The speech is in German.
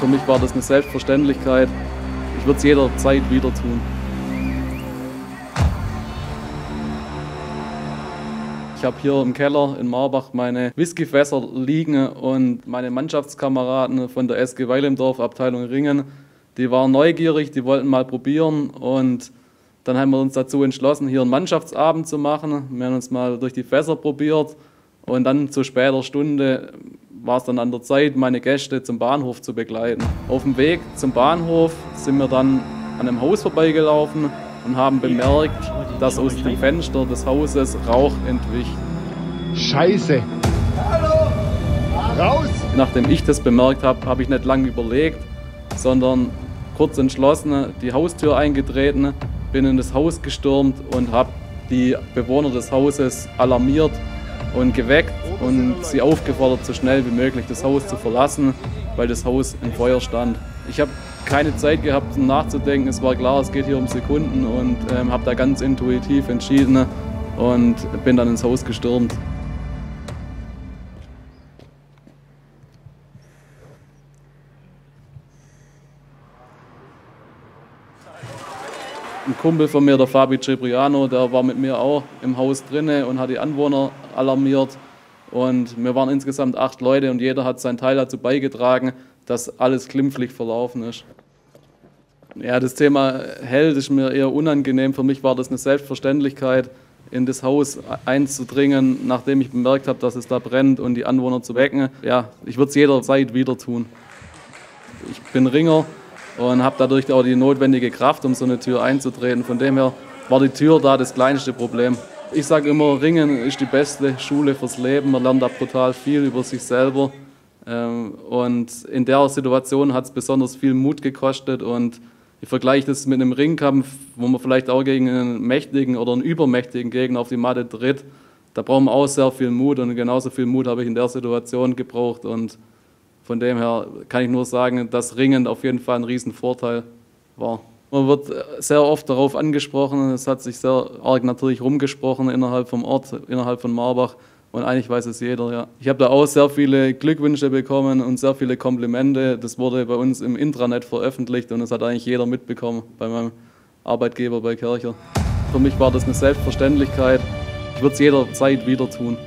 Für mich war das eine Selbstverständlichkeit. Ich würde es jederzeit wieder tun. Ich habe hier im Keller in Marbach meine Whiskyfässer liegen und meine Mannschaftskameraden von der SG Weilimdorf, Abteilung Ringen, die waren neugierig, die wollten mal probieren und dann haben wir uns dazu entschlossen, hier einen Mannschaftsabend zu machen. Wir haben uns mal durch die Fässer probiert und dann zu später Stunde war es dann an der Zeit, meine Gäste zum Bahnhof zu begleiten. Auf dem Weg zum Bahnhof sind wir dann an einem Haus vorbeigelaufen und haben bemerkt, dass aus dem Fenster des Hauses Rauch entwich. Scheiße! Hallo! Raus! Nachdem ich das bemerkt habe, habe ich nicht lange überlegt, sondern kurz entschlossen die Haustür eingetreten, bin in das Haus gestürmt und habe die Bewohner des Hauses alarmiert und geweckt und sie aufgefordert, so schnell wie möglich das Haus zu verlassen, weil das Haus in Feuer stand. Ich habe keine Zeit gehabt, um nachzudenken. Es war klar, es geht hier um Sekunden und ähm, habe da ganz intuitiv entschieden und bin dann ins Haus gestürmt. Ein Kumpel von mir, der Fabi Cipriano, der war mit mir auch im Haus drinne und hat die Anwohner alarmiert. Und wir waren insgesamt acht Leute und jeder hat seinen Teil dazu beigetragen, dass alles glimpflich verlaufen ist. Ja, das Thema Held ist mir eher unangenehm. Für mich war das eine Selbstverständlichkeit, in das Haus einzudringen, nachdem ich bemerkt habe, dass es da brennt und die Anwohner zu wecken. Ja, ich würde es jederzeit wieder tun. Ich bin Ringer und habe dadurch auch die notwendige Kraft, um so eine Tür einzutreten. Von dem her war die Tür da das kleinste Problem. Ich sage immer, Ringen ist die beste Schule fürs Leben. Man lernt da brutal viel über sich selber. Ähm, und in der Situation hat es besonders viel Mut gekostet und ich vergleiche das mit einem Ringkampf, wo man vielleicht auch gegen einen mächtigen oder einen übermächtigen Gegner auf die Matte tritt. Da braucht man auch sehr viel Mut und genauso viel Mut habe ich in der Situation gebraucht und von dem her kann ich nur sagen, dass Ringen auf jeden Fall ein Riesenvorteil war. Man wird sehr oft darauf angesprochen, es hat sich sehr arg natürlich rumgesprochen innerhalb vom Ort, innerhalb von Marbach, und eigentlich weiß es jeder, ja. Ich habe da auch sehr viele Glückwünsche bekommen und sehr viele Komplimente. Das wurde bei uns im Intranet veröffentlicht und das hat eigentlich jeder mitbekommen bei meinem Arbeitgeber bei Kircher. Für mich war das eine Selbstverständlichkeit. Ich würde es jederzeit wieder tun.